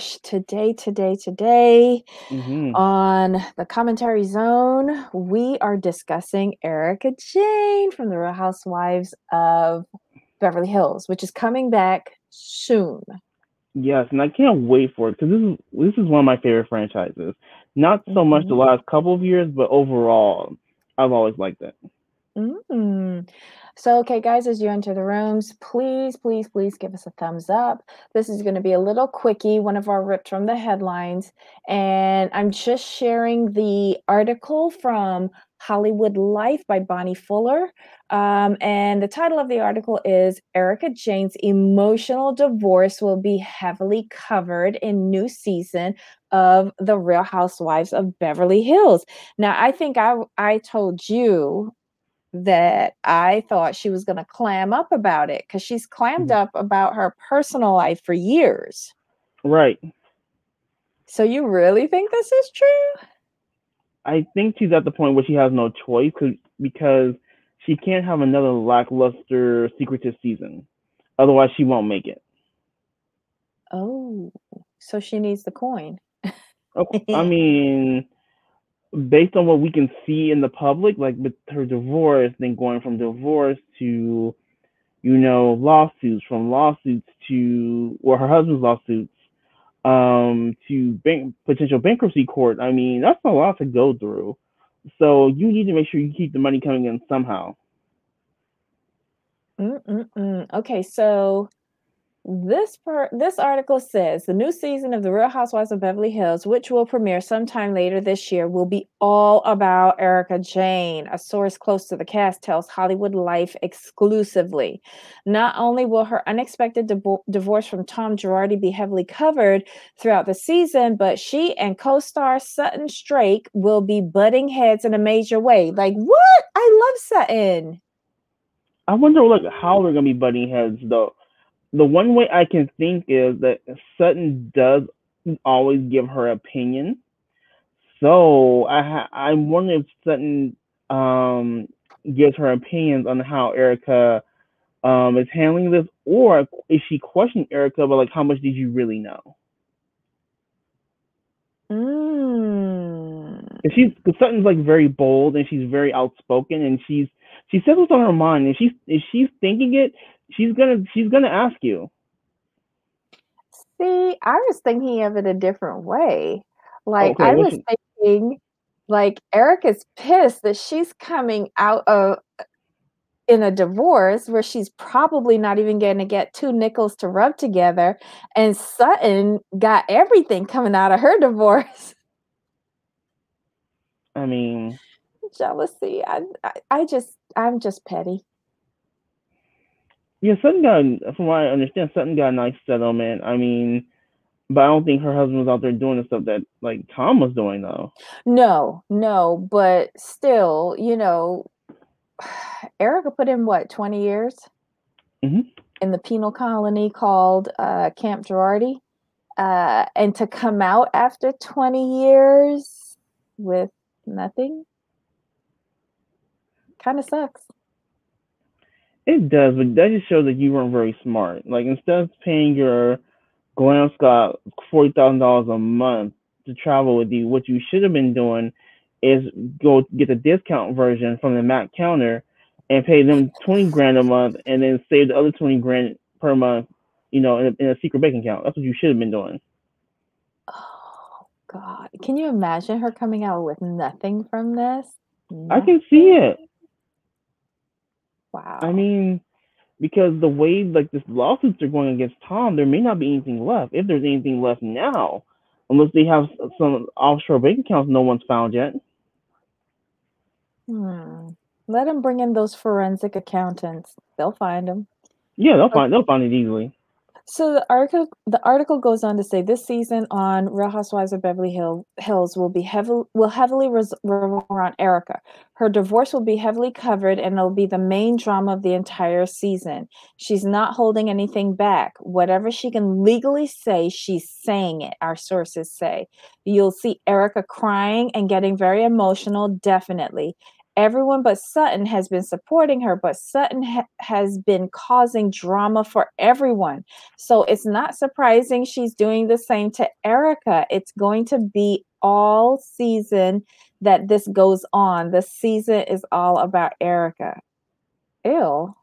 gosh, today, today, today Mhm. on the commentary zone, we are discussing Erika Jayne from the Real Housewives of Beverly Hills, which is coming back soon. Yes, and I can't wait for it because this is this is one of my favorite franchises. Not so much the Mhm. last couple of years, but overall, I've always liked it. Mm. So, okay, guys, as you enter the rooms, please, please, please give us a thumbs up. This is going to be a little quickie, one of our ripped from the headlines. And I'm just sharing the article from Hollywood Life by Bonnie Fuller. Um, and the title of the article is Erika Jayne's emotional divorce will be heavily covered in new season of The Real Housewives of Beverly Hills. Now, I think I I told you that I thought she was going to clam up about it because she's clammed Mhm. up about her personal life for years. Right. So you really think this is true? I think she's at the point where she has no choice because she can't have another lackluster secretive season. Otherwise, she won't make it. Oh, so she needs the coin. Oh, I mean, based on what we can see in the public, like with her divorce, then going from divorce to, you know, lawsuits, from lawsuits to, or her husband's lawsuits, um, to bank potential bankruptcy court. I mean, that's a lot to go through. So you need to make sure you keep the money coming in somehow. Mm-mm-mm. Okay, so this per this article says the new season of The Real Housewives of Beverly Hills, which will premiere sometime later this year, will be all about Erika Jayne. A source close to the cast tells Hollywood Life exclusively. Not only will her unexpected divo- divorce from Tom Girardi be heavily covered throughout the season, but she and co-star Sutton Stracke will be butting heads in a major way. Like what? I love Sutton. I wonder, like, how they're gonna be butting heads though. The one way I can think is that Sutton does always give her opinion. So I ha- I wonder if Sutton um gives her opinions on how Erika um is handling this, or is she questioning Erika about like how much did you really know? Mm. And she's cause Sutton's like very bold and she's very outspoken and she's she says what's on her mind and she's if she's thinking it, she's gonna she's gonna ask you. See, I was thinking of it a different way. Like Okay, I was thinking, like Erika's pissed that she's coming out of uh, in a divorce where she's probably not even going to get two nickels to rub together, and Sutton got everything coming out of her divorce. I mean, Jealousy. I, I, I just, I'm just petty. Yeah, Sutton got from what I understand, Sutton got a nice settlement. I mean, but I don't think her husband was out there doing the stuff that like Tom was doing though. No, no, but still, you know, Erika put in what, 20 years Mhm. in the penal colony called uh, Camp Girardi. Uh, and to come out after 20 years with nothing kind of sucks. It does, but that just shows that you weren't very smart. Like instead of paying your glam squad forty thousand dollars a month to travel with you, what you should have been doing is go get the discount version from the Mac counter and pay them twenty grand a month, and then save the other twenty grand per month, you know, in a, in a secret bank account. That's what you should have been doing. Oh, God. Can you imagine her coming out with nothing from this? I can see it. Wow. I mean, because the way like this lawsuits are going against Tom, there may not be anything left. If there's anything left now, unless they have some offshore bank accounts no one's found yet. Hmm. Let them bring in those forensic accountants. They'll find them. Yeah, they'll find they'll find it easily. So the article the article goes on to say this season on Real Housewives of Beverly Hill, Hills will be heavily will heavily revolve around Erika. Her divorce will be heavily covered and it'll be the main drama of the entire season. She's not holding anything back. Whatever she can legally say, she's saying it. Our sources say. You'll see Erika crying and getting very emotional. Definitely. Everyone but Sutton has been supporting her, but Sutton ha- has been causing drama for everyone. So it's not surprising she's doing the same to Erika. It's going to be all season that this goes on. The season is all about Erika. Ew.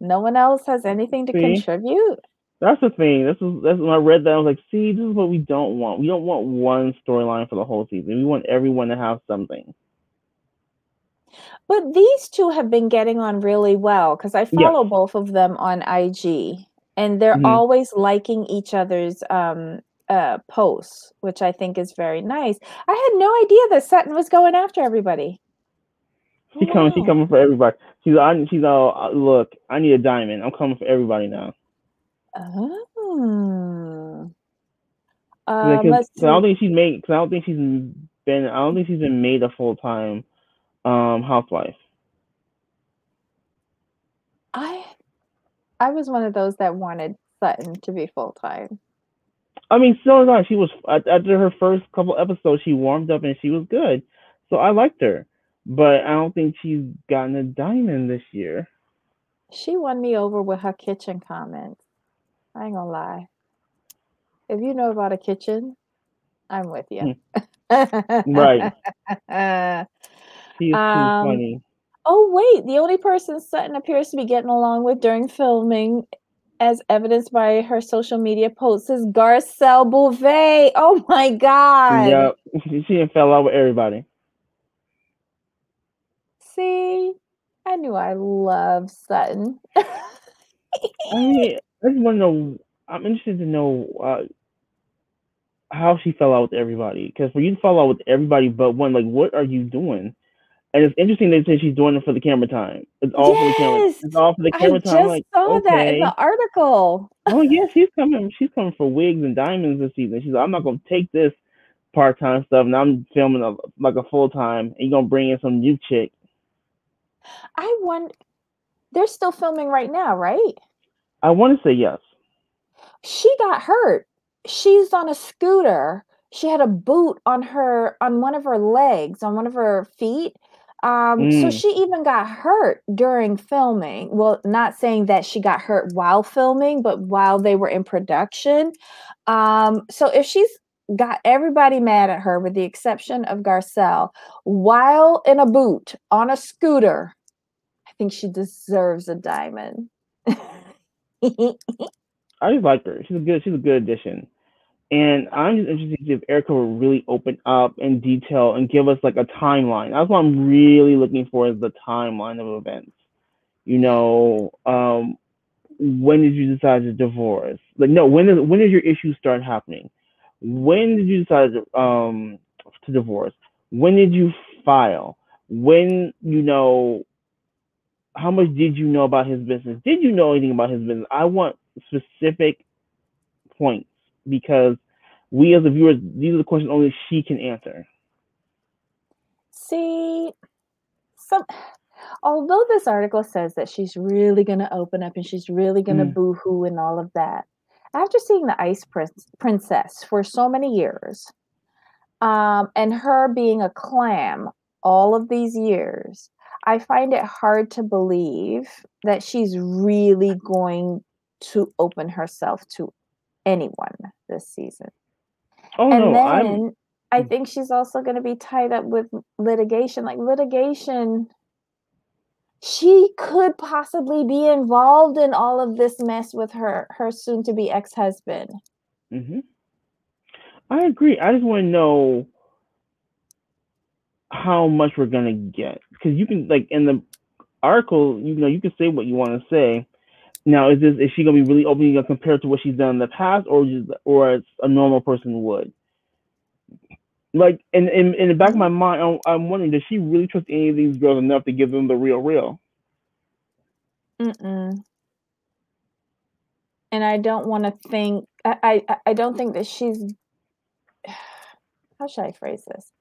No one else has anything to See? contribute. That's the thing. This is that's when I read that I was like, see, this is what we don't want. We don't want one storyline for the whole season. We want everyone to have something. But these two have been getting on really well because I Yeah. follow both of them on IG and they're Mhm. always liking each other's um uh posts, which I think is very nice. I had no idea that Sutton was going after everybody. She coming. She coming for everybody. She's. I, she's all. uh, Look, I need a diamond. I'm coming for everybody now. Oh. Cause, Um, cause, let's 'cause I don't think she's made. Cause I don't think she's been. I don't think she's been made a full time um housewife. I I was one of those that wanted Sutton to be full time. I mean, so was I. She was after her first couple episodes. She warmed up and she was good. So I liked her, but I don't think she's gotten a diamond this year. She won me over with her kitchen comments. I ain't gonna lie. If you know about a kitchen, I'm with you. Right. She is too Um, funny. oh wait, the only person Sutton appears to be getting along with during filming, as evidenced by her social media posts, is Garcelle Beauvais. Oh my god. Yep. She, she fell out with everybody. See, I knew I love Sutton. I mean, I just want to know. I'm interested to know uh, how she fell out with everybody. Because for you to fall out with everybody but one, like, what are you doing? And it's interesting they say she's doing it for the camera time. It's all for the camera. It's all for the I camera just time. Like, saw that in the article. Oh yeah, she's coming. She's coming for wigs and diamonds this season. She's like, I'm not gonna take this part time stuff, and I'm filming a, like a full time, and you're gonna bring in some new chick. I want. they're still filming right now, right? I want to say yes. She got hurt. She's on a scooter. She had a boot on her on one of her legs, on one of her feet. Um, so Mm. she even got hurt during filming. Well, not saying that she got hurt while filming, but while they were in production. Um, so if she's got everybody mad at her, with the exception of Garcelle, while in a boot on a scooter, I think she deserves a diamond. I just like her. She's a good. She's a good addition. And I'm just interested to see if Erika will really open up in detail and give us like a timeline. That's what I'm really looking for is the timeline of events. You know, um, when did you decide to divorce? Like, no, when did when did your issues start happening? When did you decide to, um, to divorce? When did you file? When you know, how much did you know about his business? Did you know anything about his business? I want specific points because we as the viewers, these are the questions only she can answer. See, some although this article says that she's really going to open up and she's really going to Mm. boo-hoo and all of that. After seeing the Ice Prince, Princess for so many years, um, and her being a clam all of these years, I find it hard to believe that she's really going to open herself to anyone this season. Oh and no, then I'm I think she's also going to be tied up with litigation. Like litigation, she could possibly be involved in all of this mess with her her soon to be ex husband. hmm I agree. I just want to know how much we're gonna get because you can like in the article, you know, you can say what you want to say. Now, is this is she gonna be really opening up compared to what she's done in the past, or just or as a normal person would? Like in in, in the back of my mind, I'm, I'm wondering, does she really trust any of these girls enough to give them the real real? Mm-mm. And I don't want to think. I, I I don't think that she's. How should I phrase this?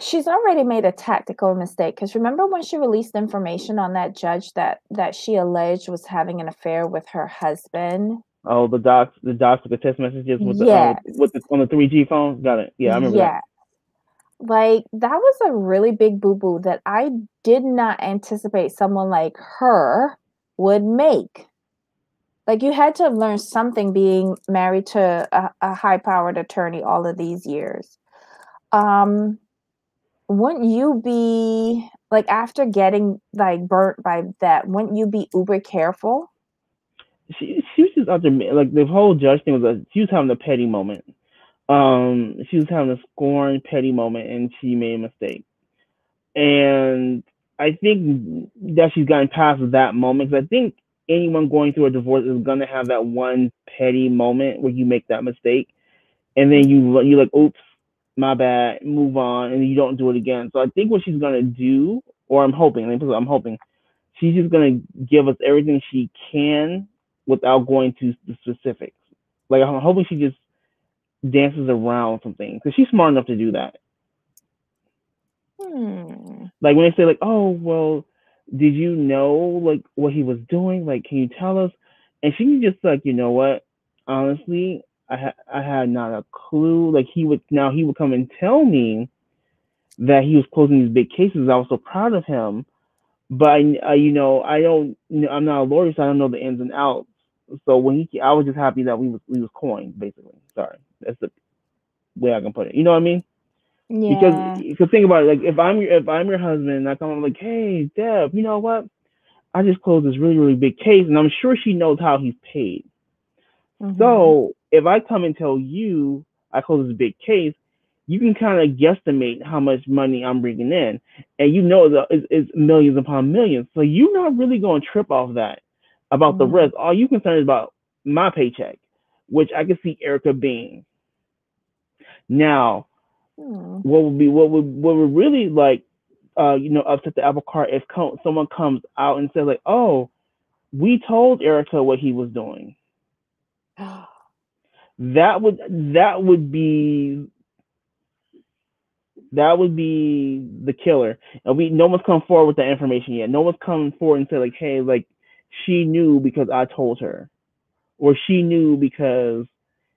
She's already made a tactical mistake because remember when she released information on that judge that that she alleged was having an affair with her husband. Oh, the docs, the docs with the text messages with the uh, Yes. with the on the three G phone. Got it. Yeah, I remember yeah. Like, that was a really big boo-boo that I did not anticipate someone like her would make. Like, you had to have learned something being married to a a high-powered attorney all of these years. Um, wouldn't you be like, after getting, like, burnt by that, wouldn't you be uber careful? She she was just like, the whole judge thing was a she was having a petty moment. Um, she was having a scorn petty moment, and she made a mistake. And I think that she's gotten past that moment, 'cause I think anyone going through a divorce is gonna have that one petty moment where you make that mistake, and then you you're like, "Oops, my bad," move on, and you don't do it again. So I think what she's gonna do, or I'm hoping, let me put it I'm hoping, she's just gonna give us everything she can without going to the specifics. Like, I'm hoping she just dances around some things, 'cause she's smart enough to do that. Hmm. Like, when they say, like, "Oh, well, did you know, like, what he was doing? Like, can you tell us?" And she can just like, "You know what? Honestly, I ha I had not a clue." Like, he would now he would come and tell me that he was closing these big cases. I was so proud of him, but I you know, I don't I'm not a lawyer, so I don't know the ins and outs. So when he I was just happy that we was we was coined, basically. Sorry. That's the way I can put it. You know what I mean? Because Yeah. because because think about it, like, if I'm your if I'm your husband and I come home like, "Hey, Deb, you know what? I just closed this really, really big case," and I'm sure she knows how he's paid. Mhm. So, if I come and tell you I close this big case, you can kinda guesstimate how much money I'm bringing in, and you know that it's it's millions upon millions. So you're not really gonna trip off that about the Mhm. rest. All you concerned is about my paycheck, which I can see Erika being. Now, Hmm. what would be what would what would really, like, uh, you know, upset the apple cart if co someone comes out and says like, "Oh, we told Erika what he was doing." That would that would be that would be the killer. And we no one's come forward with that information yet. No one's come forward and said like, "Hey, like, she knew because I told her," or "She knew because,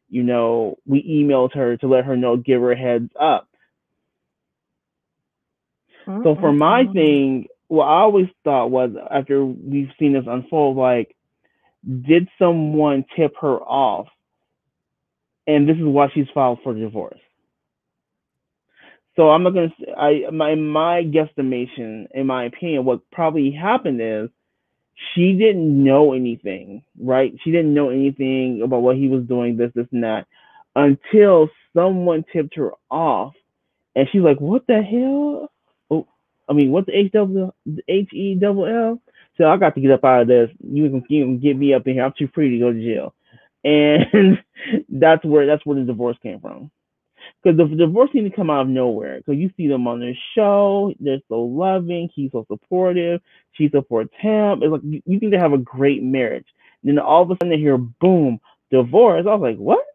you know, we emailed her to let her know, give her a heads up." So for mm, my thing, what I always thought was after we've seen this unfold, like, did someone tip her off? And this is why she's filed for divorce. So I'm not gonna I my my guesstimation, in my opinion, what probably happened is she didn't know anything, right? She didn't know anything about what he was doing, this, this, and that, until someone tipped her off, and she's like, "What the hell? Oh, I mean, what the H double E L?" So I got to get up out of this. You can you can get me up in here. I'm too free to go to jail, and that's where that's where the divorce came from. Because the divorce seemed to come out of nowhere. Because you see them on their show, they're so loving, he's so supportive, she supports him. It's like you, you think they have a great marriage. And then all of a sudden they hear boom, divorce. I was like, what?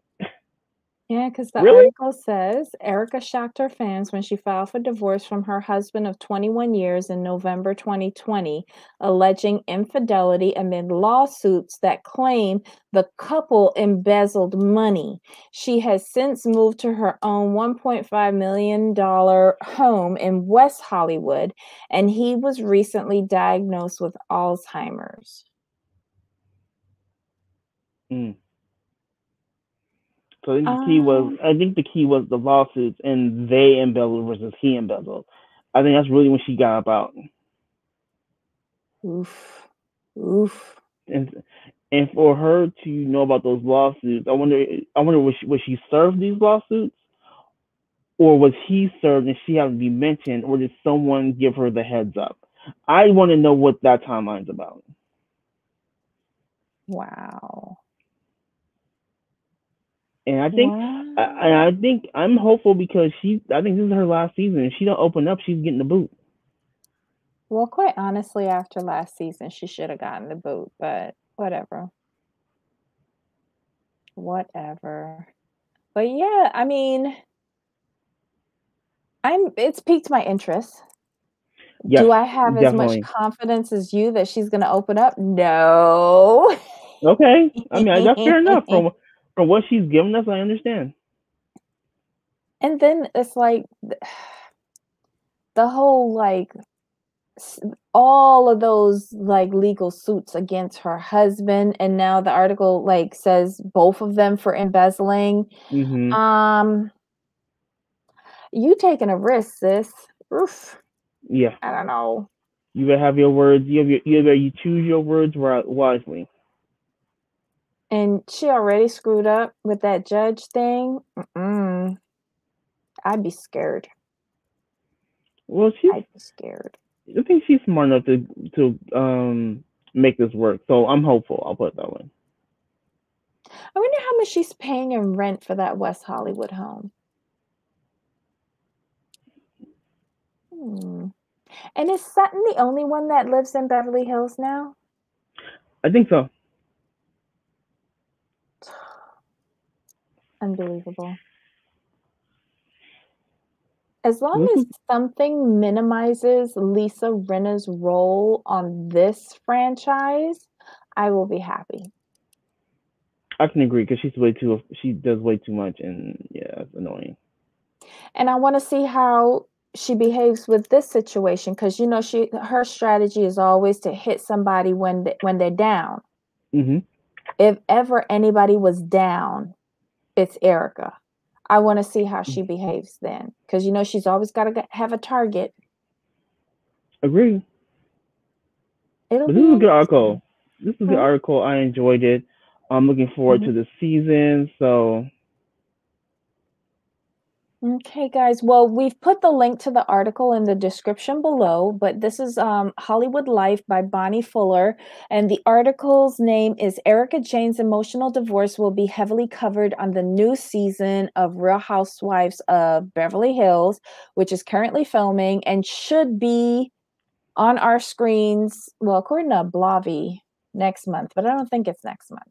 Yeah, 'cause the Really? article says Erika shocked her fans when she filed for divorce from her husband of 21 years in November 2020, alleging infidelity amid lawsuits that claim the couple embezzled money. She has since moved to her own $1.5 million home in West Hollywood, and he was recently diagnosed with Alzheimer's. Mm. So I think the key was Um I think the key was the lawsuits and they embezzled versus he embezzled. I think that's really when she got about. Oof. Oof. And and for her to know about those lawsuits, I wonder I wonder was she was she served these lawsuits? Or was he served and she happened to be mentioned, or did someone give her the heads up? I wanna know what that timeline's about. Wow. And I think I Wow. I think I'm hopeful because she I think this is her last season. If she don't open up, she's getting the boot. Well, quite honestly, after last season, she shoulda gotten the boot, but whatever. Whatever. But yeah, I mean I'm it's piqued my interest. Yes, Do I have as much confidence as you that she's gonna open up? No. Okay. I mean, that's fair enough. From from what she's given us, I understand. And then it's like the whole like all of those like legal suits against her husband and now the article like says both of them for embezzling hmm um you taking a risk sis Oof, Yeah. i don't know You better have your words. You have your, you better you choose your words wisely. And she already screwed up with that judge thing Mm-mm. i'd be scared Well, she's. i'd be scared I think she's smart enough to to um make this work. So I'm hopeful. I'll put it that way. i wonder how much she's paying in rent for that west hollywood home Hmm. And is Sutton the only one that lives in Beverly Hills now? I think so. Unbelievable. As long This as something minimizes Lisa Rinna's role on this franchise, I will be happy. I can agree because she's way too. She does way too much, and yeah, it's annoying. And I want to see how she behaves with this situation because you know she her strategy is always to hit somebody when they, when they're down. hmm If ever anybody was down, it's Erika. I want to see how she behaves then because you know she's always got to have a target. Agree. It'll But this is a good article. This is a good Mhm. article. I enjoyed it. I'm looking forward Mhm. to the season. So Okay, guys. Well, we've put the link to the article in the description below, but this is um, Hollywood Life by Bonnie Fuller. And the article's name is Erika Jayne's Emotional Divorce Will Be Heavily Covered on the New Season of Real Housewives of Beverly Hills, which is currently filming and should be on our screens. Well, according to Blavi, next month, but I don't think it's next month.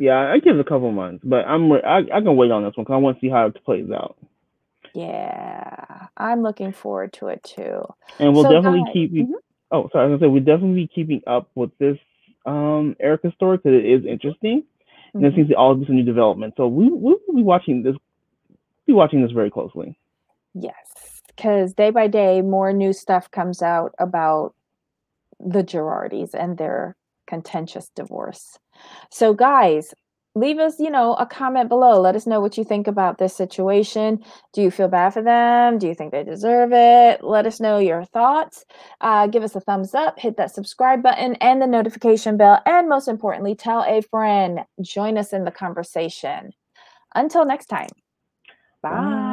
Yeah, I give it a couple months, but I'm I, I can wait on this one because I want to see how it plays out. Yeah, I'm looking forward to it too. And we'll So, definitely guys, keep. mhm, Oh, sorry. I was gonna say we'll definitely be keeping up with this um Erika story because it is interesting, and there mhm. seems to be all this new development. So we we will be watching this. Be watching this very closely. Yes, because day by day, more new stuff comes out about the Girardis and their contentious divorce. So, guys, leave us, you know, a comment below. Let us know what you think about this situation. Do you feel bad for them? Do you think they deserve it? Let us know your thoughts. Uh, give us a thumbs up, hit that subscribe button and the notification bell. And most importantly, tell a friend. Join us in the conversation. Until next time. Bye. Bye.